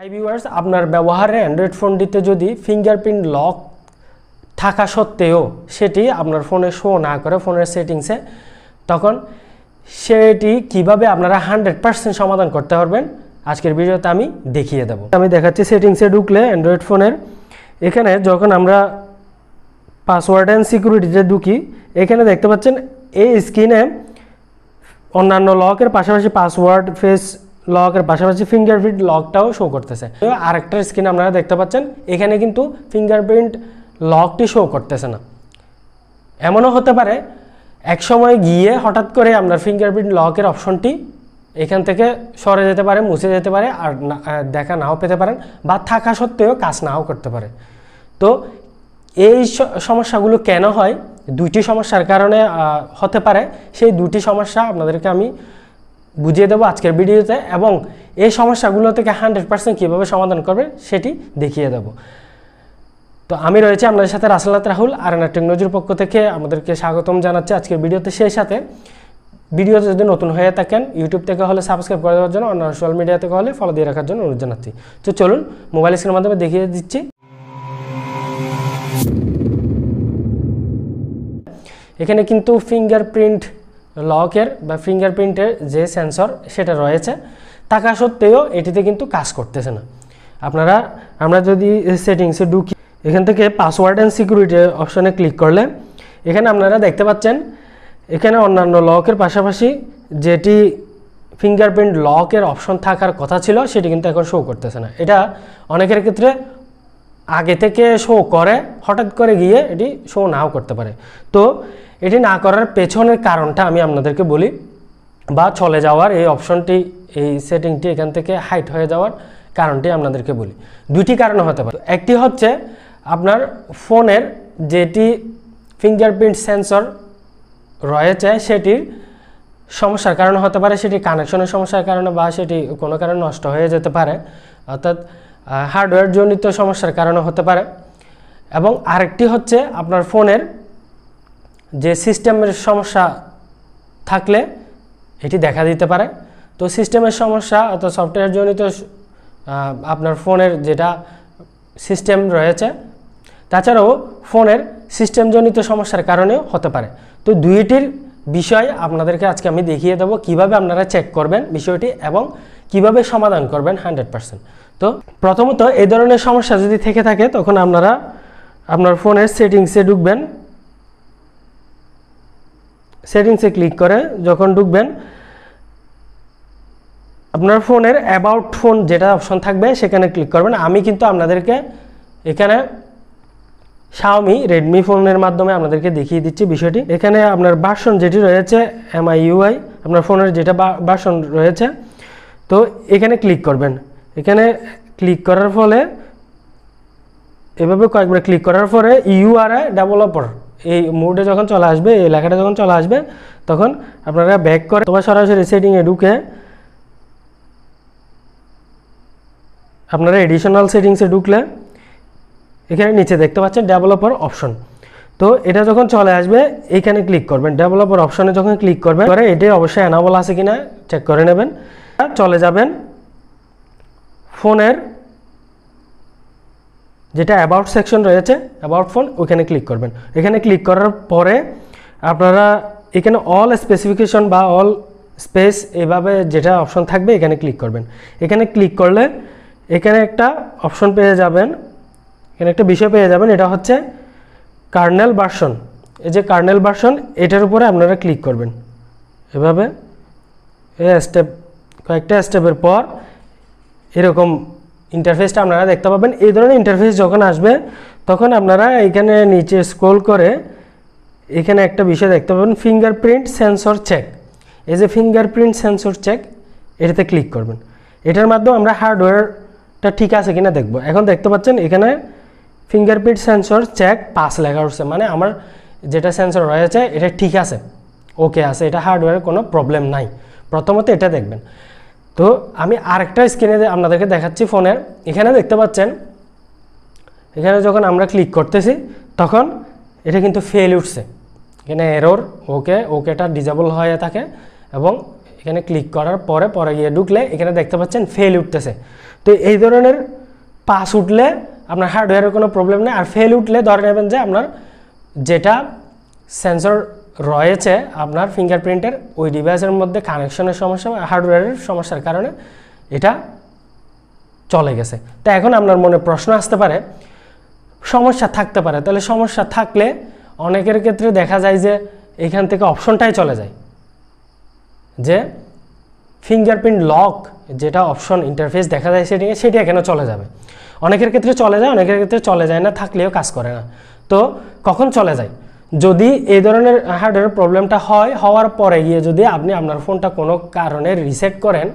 Hi viewers আপনার ব্যবহারে Android ফোনটিতে যদি ফিঙ্গারপ্রিন্ট লক থাকা সত্ত্বেও সেটি আপনার ফোনে শো না করে ফোনের সেটিংসে তখন সেটি কীভাবে আপনারা হান্ড্রেড পার্সেন্ট সমাধান করতে পারবেন? আজকের ভিডিওতে আমি দেখিয়ে দেবো। আমি দেখাচ্ছি সেটিংসে ঢুকলে অ্যান্ড্রয়েড ফোনের এখানে যখন আমরা পাসওয়ার্ড অ্যান্ড সিকিউরিটিতে ঢুকি, এখানে দেখতে পাচ্ছেন এই স্ক্রিনে অন্যান্য লকের পাশাপাশি পাসওয়ার্ড ফেস লকের পাশাপাশি ফিঙ্গারপ্রিন্ট লকটাও শো করতেছে। আরেকটা স্ক্রিন আপনারা দেখতে পাচ্ছেন, এখানে কিন্তু ফিঙ্গারপ্রিন্ট লকটি শো করতেছে না। এমনও হতে পারে এক সময় গিয়ে হঠাৎ করে আপনার ফিঙ্গারপ্রিন্ট লকের অপশনটি এখান থেকে সরে যেতে পারে, মুছে যেতে পারে, আর দেখা নাও পেতে পারেন, বা থাকা সত্ত্বেও কাজ নাও করতে পারে। তো এই সমস্যাগুলো কেন হয়? দুইটি সমস্যার কারণে হতে পারে। সেই দুটি সমস্যা আপনাদেরকে আমি বুঝিয়ে দেবো আজকের ভিডিওতে এবং এই সমস্যাগুলো থেকে হান্ড্রেড পার্সেন্ট কীভাবে সমাধান করবে সেটি দেখিয়ে দেবো। তো আমি রয়েছে আপনাদের সাথে রাসেলাত রাহুল আর টেকনোলজির পক্ষ থেকে আমাদেরকে স্বাগতম জানাচ্ছি আজকের ভিডিওতে। সেই সাথে ভিডিওতে যদি নতুন হয়ে থাকেন ইউটিউব থেকে হলে সাবস্ক্রাইব করে দেওয়ার জন্য, অন্য সোশ্যাল মিডিয়া থেকে হলে ফলো দিয়ে রাখার জন্য অনুরোধ জানাচ্ছি। তো চলুন, মোবাইল স্ক্রিনের মাধ্যমে দেখিয়ে দিচ্ছি। এখানে কিন্তু ফিঙ্গারপ্রিন্ট লকের বা ফিঙ্গারপ্রিন্টের যে সেন্সর সেটা রয়েছে, থাকা সত্ত্বেও এটিতে কিন্তু কাজ করতেছে না। আপনারা, আমরা যদি সেটিংসে ঢুকি, এখান থেকে পাসওয়ার্ড অ্যান্ড সিকিউরিটি অপশনে ক্লিক করলে, এখানে আপনারা দেখতে পাচ্ছেন, এখানে অন্যান্য লকের পাশাপাশি যেটি ফিঙ্গারপ্রিন্ট লকের অপশন থাকার কথা ছিল, সেটি কিন্তু এখন শো করতেছে না। এটা অনেকের ক্ষেত্রে আগে থেকে শো করে, হঠাৎ করে গিয়ে এটি শো নাও করতে পারে। তো এটি না করার পেছনের কারণটা আমি আপনাদেরকে বলি বা চলে যাওয়ার এই অপশনটি, এই সেটিংটি এখান থেকে হাইট হয়ে যাওয়ার কারণটি আপনাদেরকে বলি। দুইটি কারণ হতে পারে। একটি হচ্ছে আপনার ফোনের যেটি ফিঙ্গারপ্রিন্ট সেন্সর রয়েছে সেটির সমস্যার কারণে হতে পারে, সেটি কানেকশনের সমস্যার কারণে বা সেটি কোনো কারণে নষ্ট হয়ে যেতে পারে, অর্থাৎ হার্ডওয়্যার জনিত সমস্যার কারণে হতে পারে। এবং আরেকটি হচ্ছে আপনার ফোনের যে সিস্টেমের সমস্যা থাকলে এটি দেখা দিতে পারে। তো সিস্টেমের সমস্যা অর্থাৎ সফটওয়্যার জনিত আপনার ফোনের যেটা সিস্টেম রয়েছে, তাছাড়াও ফোনের সিস্টেমজনিত সমস্যার কারণেও হতে পারে। তো দুইটির বিষয় আপনাদেরকে আজকে আমি দেখিয়ে দেবো, কীভাবে আপনারা চেক করবেন বিষয়টি এবং কীভাবে সমাধান করবেন হান্ড্রেড পারসেন্ট। তো প্রথমত এই ধরনের সমস্যা যদি থেকে থাকে, তখন আপনারা আপনার ফোনের সেটিংসে ঢুকবেন। সেটিংসে ক্লিক করে যখন ঢুকবেন, আপনার ফোনের অ্যাবাউট ফোন যেটা অপশন থাকবে সেখানে ক্লিক করবেন। আমি কিন্তু আপনাদেরকে এখানে শাওমি রেডমি ফোনের মাধ্যমে আপনাদেরকে দেখিয়ে দিচ্ছি বিষয়টি। এখানে আপনার ভার্সন যেটি রয়েছে এমআই ইউআই আপনার ফোনের যেটা ভার্সন রয়েছে, তো এখানে ক্লিক করবেন। এখানে ক্লিক করার ফলে, এভাবে কয়েকবার ক্লিক করার পরে ইউআরআই ডেভেলপার এই মোডে যখন চলে আসবে, এই লেখাটা যখন চলে আসবে, তখন আপনারা ব্যাক করে তোমার সরাসরি সেটিংয়ে ঢুকে আপনারা এডিশনাল সেটিংসে ঢুকলে এখানে নিচে দেখতে পাচ্ছেন ডেভেলপার অপশন তো এটা যখন চলে আসবে, এইখানে ক্লিক করবেন। ডেভেলপার অপশনে যখন ক্লিক করবেন পরে এটি অবশ্যই অ্যানাবল আছে কিনা চেক করে নেবেন। চলে যাবেন ফোনের যেটা অ্যাবাউট সেকশন রয়েছে অ্যাবাউট ফোন ওখানে ক্লিক করবেন। এখানে ক্লিক করার পরে আপনারা এখানে অল স্পেসিফিকেশন বা অল স্পেস এভাবে যেটা অপশন থাকবে, এখানে ক্লিক করবেন। এখানে ক্লিক করলে এখানে একটা অপশন পেয়ে যাবেন। এখানে একটা বিষয় পেয়ে যাবেন, এটা হচ্ছে কার্নেল ভার্সন এই যে কার্নেল ভার্সন এটার উপরে আপনারা ক্লিক করবেন। এভাবে এ স্টেপ কয়েকটা স্টেপের পর এরকম ইন্টারফেসটা আপনারা দেখতে পাবেন। এই ধরনের ইন্টারফেস যখন আসবে, তখন আপনারা এখানে নিচে স্ক্রল করে এখানে একটা বিষয় দেখতে পাবেন ফিঙ্গারপ্রিন্ট সেন্সর চেক এই যে ফিঙ্গারপ্রিন্ট সেন্সর চেক এটাতে ক্লিক করবেন। এটার মাধ্যমে আমরা হার্ডওয়্যারটা ঠিক আছে কিনা দেখব। এখন দেখতে পাচ্ছেন, এখানে ফিঙ্গারপ্রিন্ট সেন্সর চেক পাস লেখা উঠছে। মানে আমার যেটা সেন্সর রয়েছে, এটা ঠিক আছে ওকে আছে। এটা হার্ডওয়্যারের কোনো প্রবলেম নাই। প্রথমত এটা দেখবেন। তো আমি আরেকটা স্ক্রিনে আপনাদেরকে দেখাচ্ছি ফোনের এখানে দেখতে পাচ্ছেন, এখানে যখন আমরা ক্লিক করতেছি, তখন এটা কিন্তু ফেল উঠছে। এখানে এরোর ওকে ওকেটা ডিজেবল হয়ে থাকে এবং এখানে ক্লিক করার পরে পরে গিয়ে ঢুকলে এখানে দেখতে পাচ্ছেন ফেল উঠতেছে। তো এই ধরনের পাস উঠলে আপনার হার্ডওয়্যারের কোনো প্রবলেম নেই। আর ফেল উঠলে ধরে নেবেন যে আপনার যেটা সেন্সর রয়েছে আপনার ফিঙ্গারপ্রিন্টের ওই ডিভাইসের মধ্যে কানেকশনের সমস্যা হার্ডওয়্যারের সমস্যার কারণে এটা চলে গেছে। তো এখন আপনার মনে প্রশ্ন আসতে পারে, সমস্যা থাকতে পারে। তাহলে সমস্যা থাকলে অনেকের ক্ষেত্রে দেখা যায় যে এখান থেকে অপশনটাই চলে যায়। যে ফিঙ্গারপ্রিন্ট লক যেটা অপশন ইন্টারফেস দেখা যায় সেটি সেটি এখানে চলে যাবে। অনেকের ক্ষেত্রে চলে যায়, অনেকের ক্ষেত্রে চলে যায় না, থাকলেও কাজ করে না। তো কখন চলে যায়? যদি এই ধরনের হার্ডওয়্যার প্রবলেমটা হয়, হওয়ার পরে গিয়ে যদি আপনি আপনার ফোনটা কোনো কারণে রিসেট করেন,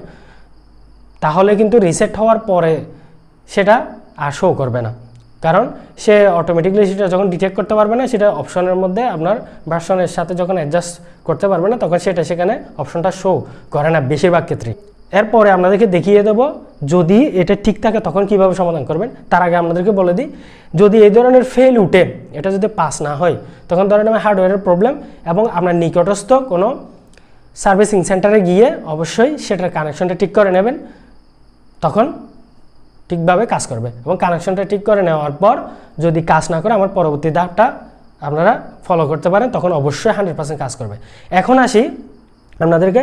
তাহলে কিন্তু রিসেট হওয়ার পরে সেটা আর শো করবে না। কারণ সে অটোমেটিকলি সেটা যখন ডিটেক্ট করতে পারবে না, সেটা অপশনের মধ্যে আপনার ভার্সনের সাথে যখন অ্যাডজাস্ট করতে পারবে না, তখন সেটা সেখানে অপশনটা শো করে না বেশিরভাগ ক্ষেত্রে এরপরে আপনাদেরকে দেখিয়ে দেব, যদি এটা ঠিক থাকে তখন কীভাবে সমাধান করবেন। তার আগে আপনাদেরকে বলে দিই, যদি এই ধরনের ফেল উঠে, এটা যদি পাস না হয়, তখন ধরেন আমার হার্ডওয়্যারের প্রবলেম এবং আপনার নিকটস্থ কোনো সার্ভিসিং সেন্টারে গিয়ে অবশ্যই সেটার কানেকশনটা ঠিক করে নেবেন, তখন ঠিকভাবে কাজ করবে এবং কানেকশনটা ঠিক করে নেওয়ার পর যদি কাজ না করে আমার পরবর্তী ধাপটা আপনারা ফলো করতে পারেন, তখন অবশ্যই হান্ড্রেড কাজ করবে। এখন আসি আপনাদেরকে,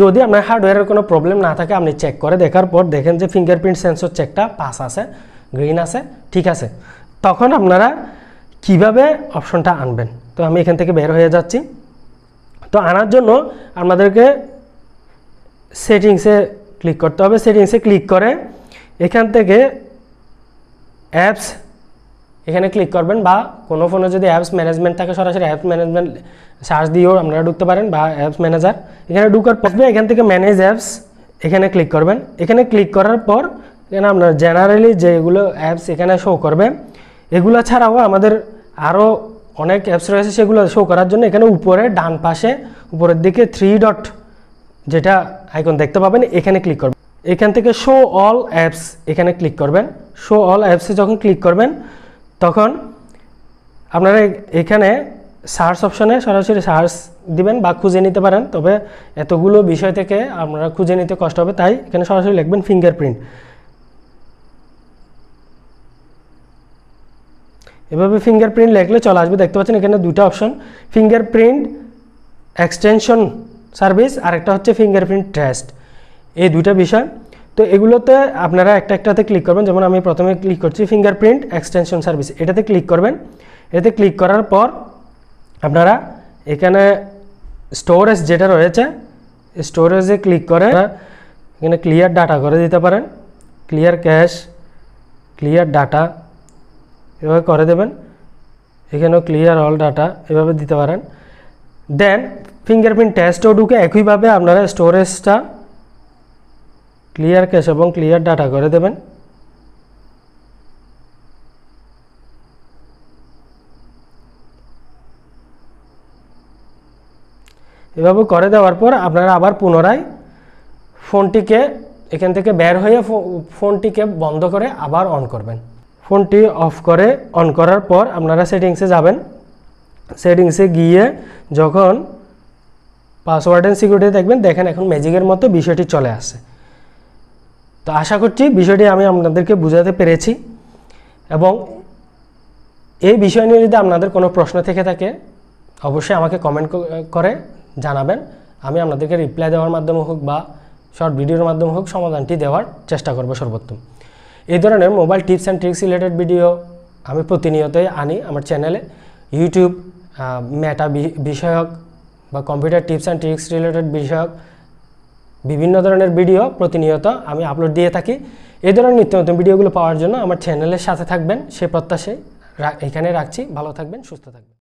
যদি আপনার হার্ডওয়্যারের কোনো প্রবলেম না থাকে, আপনি চেক করে দেখার পর দেখেন যে ফিঙ্গারপ্রিন্ট সেন্সর চেকটা পাস আছে গ্রিন আছে, ঠিক আছে। তখন আপনারা কীভাবে অপশনটা আনবেন? তো আমি এখান থেকে বের হয়ে যাচ্ছি। তো আনার জন্য আপনাদেরকে সেটিংসে ক্লিক করতে হবে। সেটিংসে ক্লিক করে এখান থেকে অ্যাপস এখানে ক্লিক করবেন বা কোনো ফোনে যদি অ্যাপস ম্যানেজমেন্ট থাকে, সরাসরি অ্যাপস ম্যানেজমেন্ট সার্চ দিয়েও আপনারা ঢুকতে পারেন বা অ্যাপস ম্যানেজার এখানে ঢুকার পর এখান থেকে ম্যানেজ অ্যাপস এখানে ক্লিক করবেন। এখানে ক্লিক করার পর এখানে আপনার জেনারেলি যেগুলো অ্যাপস এখানে শো করবে, এগুলো ছাড়াও আমাদের আরও অনেক অ্যাপস রয়েছে সেগুলো শো করার জন্য এখানে উপরে, ডান পাশে, উপরের দিকে থ্রি ডট যেটা আইকন দেখতে পাবেন, এখানে ক্লিক করবেন। এখান থেকে শো অল অ্যাপস এখানে ক্লিক করবেন। শো অল অ্যাপসে যখন ক্লিক করবেন তখন আপনারা এখানে সার্চ অপশনে সরাসরি সার্চ দিবেন বা খুঁজে নিতে পারেন। তবে এতগুলো বিষয় থেকে আপনারা খুঁজে নিতে কষ্ট হবে, তাই এখানে সরাসরি লিখবেন ফিঙ্গারপ্রিন্ট এভাবে ফিঙ্গারপ্রিন্ট লিখলে চলে আসবে। দেখতে পাচ্ছেন এখানে দুটো অপশন ফিঙ্গারপ্রিন্ট এক্সটেনশন সার্ভিস আর একটা হচ্ছে ফিঙ্গারপ্রিন্ট টেস্ট এই দুইটা বিষয় তো এগুলোতে আপনারা একটা একটাতে ক্লিক করবেন। যেমন আমি প্রথমে ক্লিক করছি ফিঙ্গারপ্রিন্ট এক্সটেনশন সার্ভিস এটাতে ক্লিক করবেন। এটাতে ক্লিক করার পর আপনারা এখানে স্টোরেজ যেটা রয়েছে স্টোরেজে ক্লিক করে এখানে ক্লিয়ার ডাটা করে দিতে পারেন। ক্লিয়ার ক্যাশ ক্লিয়ার ডাটা এভাবে করে দেবেন। এখানেও ক্লিয়ার অল ডাটা এভাবে দিতে পারেন। দেন ফিঙ্গারপ্রিন্ট টেস্টও ঢুকে একইভাবে আপনারা স্টোরেজটা ক্লিয়ার ক্যাশ এবং ক্লিয়ার ডাটা করে দেবেন। এভাবে করে দেওয়ার পর আপনারা আবার পুনরায় ফোনটিকে এখান থেকে বের হয়ে ফোনটিকে বন্ধ করে আবার অন করবেন। ফোনটি অফ করে অন করার পর আপনারা সেটিংসে যাবেন। সেটিংসে গিয়ে যখন পাসওয়ার্ড অ্যান্ড সিকিউরিটি দেখবেন, দেখেন এখন ম্যাজিকের মতো বিষয়টি চলে আসে তো আশা করছি বিষয়টি আমি আপনাদেরকে বুঝাতে পেরেছি এবং এই বিষয় নিয়ে যদি আপনাদের কোনো প্রশ্ন থেকে থাকে, অবশ্যই আমাকে কমেন্ট করে জানাবেন। আমি আপনাদেরকে রিপ্লাই দেওয়ার মাধ্যমে হোক বা শর্ট ভিডিওর মাধ্যমে হোক সমাধানটি দেওয়ার চেষ্টা করব সর্বোত্তম। এই ধরনের mobile tips and tricks related video আমি প্রতিনিয়তই আনি আমার চ্যানেলে ইউটিউব মেটা বিষয়ক বা computer tips and tricks related বিষয়ক বিভিন্ন ধরনের ভিডিও প্রতিনিয়ত আমি আপলোড দিয়ে থাকি। এই ধরনের নিত্য নতুন ভিডিওগুলো পাওয়ার জন্য আমার চ্যানেলের সাথে থাকবেন। সে প্রত্যাশে এখানে রাখছি। ভালো থাকবেন, সুস্থ থাকবেন।